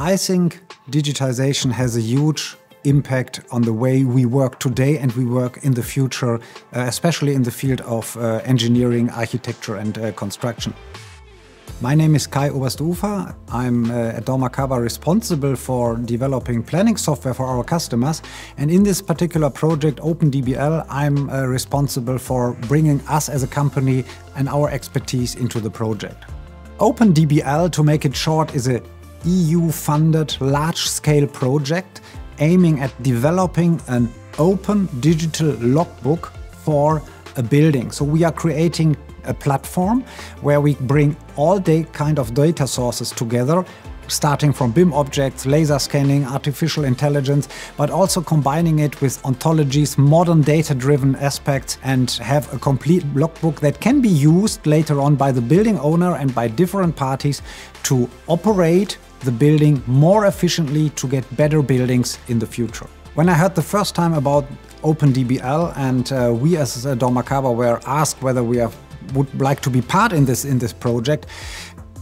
I think digitization has a huge impact on the way we work today and we work in the future, uh, especially in the field of uh, engineering, architecture, and uh, construction. My name is Kai Oberste-Ufer. I'm uh, at dormakaba responsible for developing planning software for our customers. And in this particular project, OpenDBL, I'm uh, responsible for bringing us as a company and our expertise into the project. OpenDBL, to make it short, is a EU-funded large-scale project aiming at developing an open digital logbook for a building. So we are creating a platform where we bring all the kind of data sources together starting from BIM objects, laser scanning, artificial intelligence, but also combining it with ontologies, modern data-driven aspects, and have a complete logbook that can be used later on by the building owner and by different parties to operate the building more efficiently to get better buildings in the future. When I heard the first time about OpenDBL and uh, we as uh, dormakaba were asked whether we would like to be part in this in this project,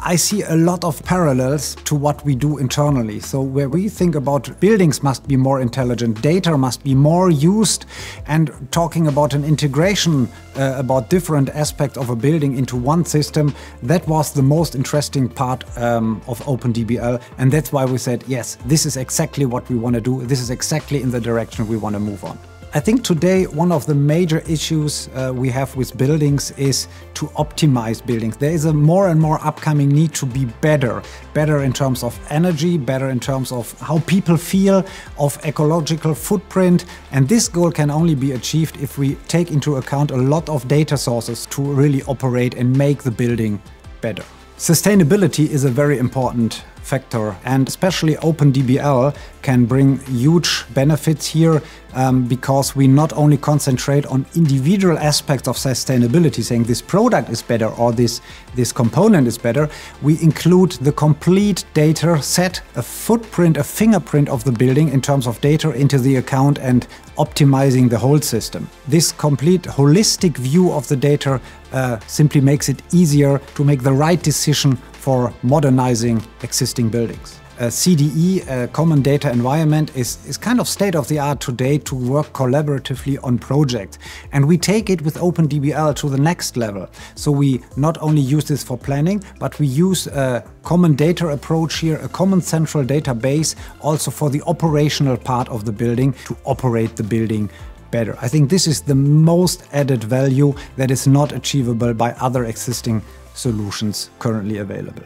I see a lot of parallels to what we do internally. So where we think about buildings must be more intelligent, data must be more used, and talking about an integration uh, about different aspects of a building into one system, that was the most interesting part um, of OpenDBL. And that's why we said, yes, this is exactly what we want to do. This is exactly in the direction we want to move on. I think today one of the major issues uh, we have with buildings is to optimize buildings. There is a more and more upcoming need to be better. Better in terms of energy, better in terms of how people feel, of ecological footprint. And this goal can only be achieved if we take into account a lot of data sources to really operate and make the building better. Sustainability is a very important factor and especially OpenDBL can bring huge benefits here um, because we not only concentrate on individual aspects of sustainability, saying this product is better or this, this component is better, we include the complete data set, a footprint, a fingerprint of the building in terms of data into the account and optimizing the whole system. This complete holistic view of the data uh, simply makes it easier to make the right decision for modernizing existing buildings. A CDE, a Common Data Environment, is, is kind of state of the art today to work collaboratively on projects. And we take it with OpenDBL to the next level. So we not only use this for planning, but we use a common data approach here, a common central database, also for the operational part of the building to operate the building better. I think this is the most added value that is not achievable by other existing solutions currently available.